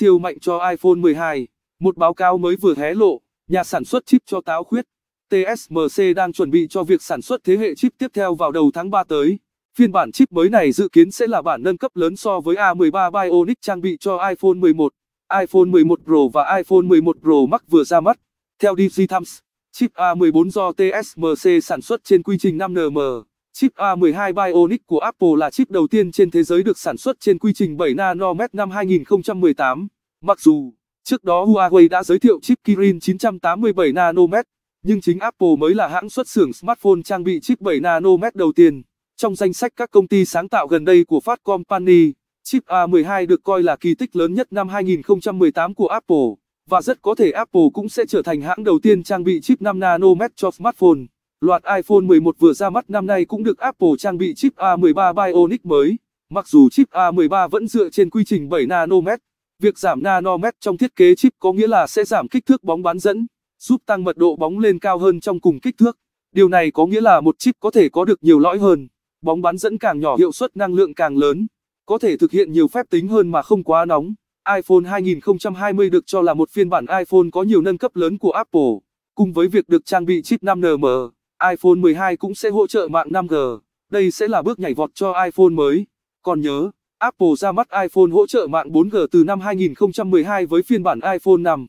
siêu mạnh cho iPhone 12. Một báo cáo mới vừa hé lộ, nhà sản xuất chip cho táo khuyết. TSMC đang chuẩn bị cho việc sản xuất thế hệ chip tiếp theo vào đầu tháng 3 tới. Phiên bản chip mới này dự kiến sẽ là bản nâng cấp lớn so với A13 Bionic trang bị cho iPhone 11, iPhone 11 Pro và iPhone 11 Pro Max vừa ra mắt. Theo Digitimes, chip A14 do TSMC sản xuất trên quy trình 5nm. Chip A12 Bionic của Apple là chip đầu tiên trên thế giới được sản xuất trên quy trình 7 nanomet năm 2018. Mặc dù, trước đó Huawei đã giới thiệu chip Kirin 987 nanomet, nhưng chính Apple mới là hãng xuất xưởng smartphone trang bị chip 7 nanomet đầu tiên. Trong danh sách các công ty sáng tạo gần đây của Fast Company, chip A12 được coi là kỳ tích lớn nhất năm 2018 của Apple, và rất có thể Apple cũng sẽ trở thành hãng đầu tiên trang bị chip 5 nanomet cho smartphone. Loạt iPhone 11 vừa ra mắt năm nay cũng được Apple trang bị chip A13 Bionic mới. Mặc dù chip A13 vẫn dựa trên quy trình 7 nanomet, việc giảm nanomet trong thiết kế chip có nghĩa là sẽ giảm kích thước bóng bán dẫn, giúp tăng mật độ bóng lên cao hơn trong cùng kích thước. Điều này có nghĩa là một chip có thể có được nhiều lõi hơn, bóng bán dẫn càng nhỏ hiệu suất năng lượng càng lớn, có thể thực hiện nhiều phép tính hơn mà không quá nóng. iPhone 2020 được cho là một phiên bản iPhone có nhiều nâng cấp lớn của Apple, cùng với việc được trang bị chip 5nm iPhone 12 cũng sẽ hỗ trợ mạng 5G. Đây sẽ là bước nhảy vọt cho iPhone mới. Còn nhớ, Apple ra mắt iPhone hỗ trợ mạng 4G từ năm 2012 với phiên bản iPhone 5.